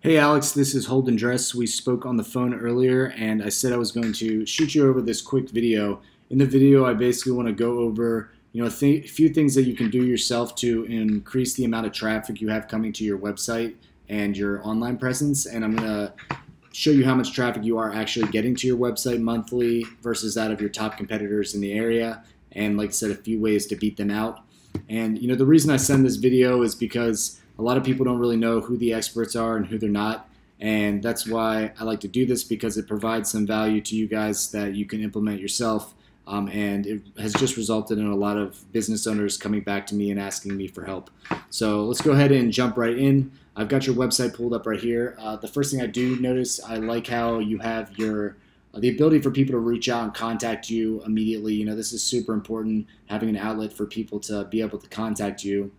Hey Alex, this is Holden Dress. We spoke on the phone earlier and I said I was going to shoot you over this quick video. In the video, I basically want to go over you know, a few things that you can do yourself to increase the amount of traffic you have coming to your website and your online presence. And I'm going to show you how much traffic you are actually getting to your website monthly versus that of your top competitors in the area. And like I said, a few ways to beat them out. And you know, the reason I send this video is because a lot of people don't really know who the experts are and who they're not. And that's why I like to do this because it provides some value to you guys that you can implement yourself. Um, and it has just resulted in a lot of business owners coming back to me and asking me for help. So let's go ahead and jump right in. I've got your website pulled up right here. Uh, the first thing I do notice, I like how you have your uh, the ability for people to reach out and contact you immediately. You know, this is super important having an outlet for people to be able to contact you.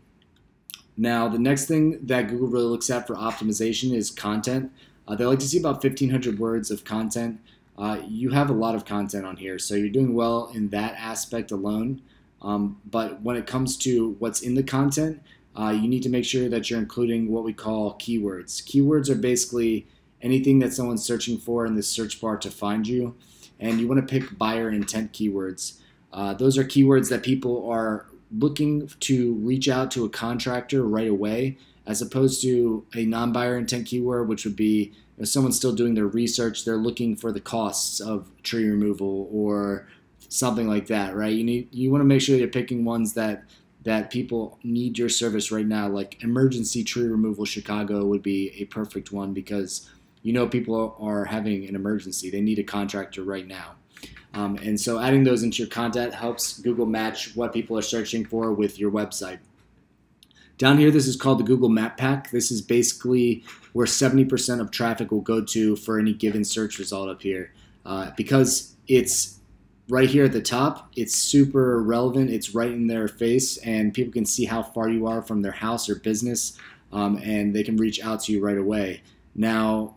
Now, the next thing that Google really looks at for optimization is content. Uh, they like to see about 1,500 words of content. Uh, you have a lot of content on here, so you're doing well in that aspect alone. Um, but when it comes to what's in the content, uh, you need to make sure that you're including what we call keywords. Keywords are basically anything that someone's searching for in the search bar to find you, and you want to pick buyer intent keywords. Uh, those are keywords that people are looking to reach out to a contractor right away, as opposed to a non-buyer intent keyword, which would be if someone's still doing their research, they're looking for the costs of tree removal or something like that, right? You need you want to make sure you're picking ones that that people need your service right now. Like emergency tree removal Chicago would be a perfect one because you know people are having an emergency. They need a contractor right now. Um, and so adding those into your content helps Google match what people are searching for with your website. Down here, this is called the Google Map Pack. This is basically where 70% of traffic will go to for any given search result up here. Uh, because it's right here at the top, it's super relevant. It's right in their face, and people can see how far you are from their house or business, um, and they can reach out to you right away. Now,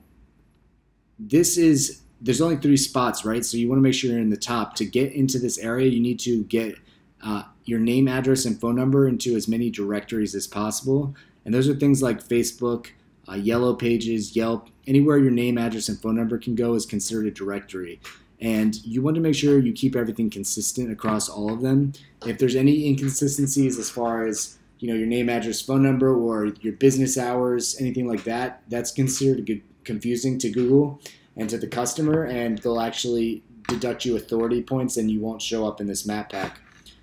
this is there's only three spots, right? So you want to make sure you're in the top. To get into this area, you need to get uh, your name, address, and phone number into as many directories as possible. And those are things like Facebook, uh, Yellow Pages, Yelp, anywhere your name, address, and phone number can go is considered a directory. And you want to make sure you keep everything consistent across all of them. If there's any inconsistencies as far as you know your name, address, phone number, or your business hours, anything like that, that's considered confusing to Google and to the customer, and they'll actually deduct you authority points and you won't show up in this map pack.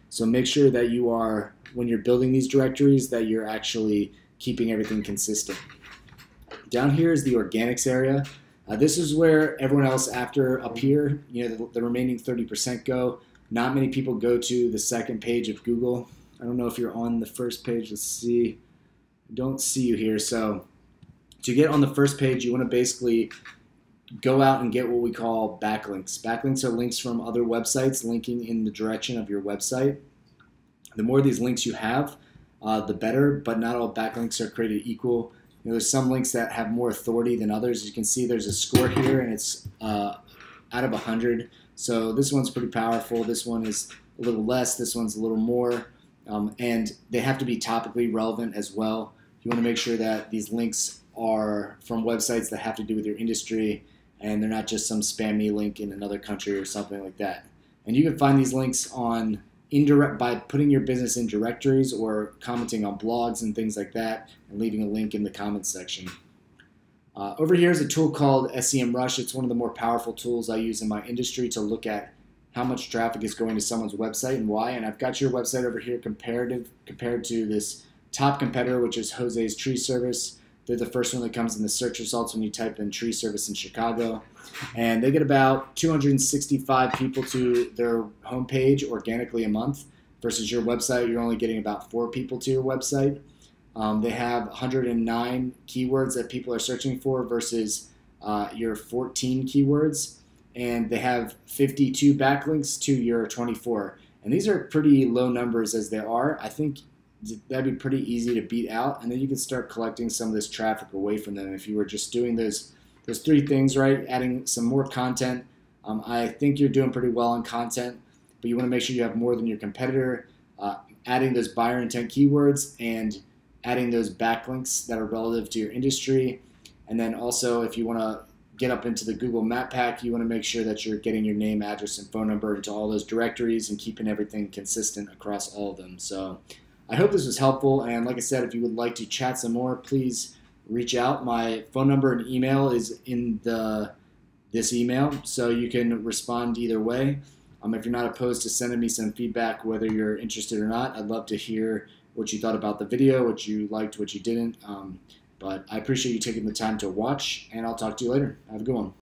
So make sure that you are, when you're building these directories, that you're actually keeping everything consistent. Down here is the organics area. Uh, this is where everyone else after up here, you know, the, the remaining 30% go. Not many people go to the second page of Google. I don't know if you're on the first page. Let's see. I don't see you here. So to get on the first page, you want to basically go out and get what we call backlinks. Backlinks are links from other websites linking in the direction of your website. The more these links you have, uh, the better, but not all backlinks are created equal. You know, there's some links that have more authority than others. You can see, there's a score here, and it's uh, out of 100. So this one's pretty powerful. This one is a little less. This one's a little more. Um, and they have to be topically relevant as well. You want to make sure that these links are from websites that have to do with your industry and they're not just some spammy link in another country or something like that. And you can find these links on indirect by putting your business in directories or commenting on blogs and things like that, and leaving a link in the comments section. Uh, over here is a tool called SEMrush. It's one of the more powerful tools I use in my industry to look at how much traffic is going to someone's website and why. And I've got your website over here comparative compared to this top competitor, which is Jose's Tree Service. They're the first one that comes in the search results when you type in tree service in Chicago. And they get about 265 people to their homepage organically a month versus your website, you're only getting about four people to your website. Um, they have 109 keywords that people are searching for versus uh, your 14 keywords. And they have 52 backlinks to your 24. And these are pretty low numbers as they are. I think that'd be pretty easy to beat out, and then you can start collecting some of this traffic away from them if you were just doing those those three things right. Adding some more content. Um, I think you're doing pretty well on content, but you want to make sure you have more than your competitor. Uh, adding those buyer intent keywords and adding those backlinks that are relative to your industry, And then also, if you want to get up into the Google Map Pack, you want to make sure that you're getting your name, address, and phone number into all those directories and keeping everything consistent across all of them. So I hope this was helpful. And like I said, if you would like to chat some more, please reach out. My phone number and email is in the this email, so you can respond either way. Um, if you're not opposed to sending me some feedback, whether you're interested or not, I'd love to hear what you thought about the video, what you liked, what you didn't. Um, but I appreciate you taking the time to watch, and I'll talk to you later. Have a good one.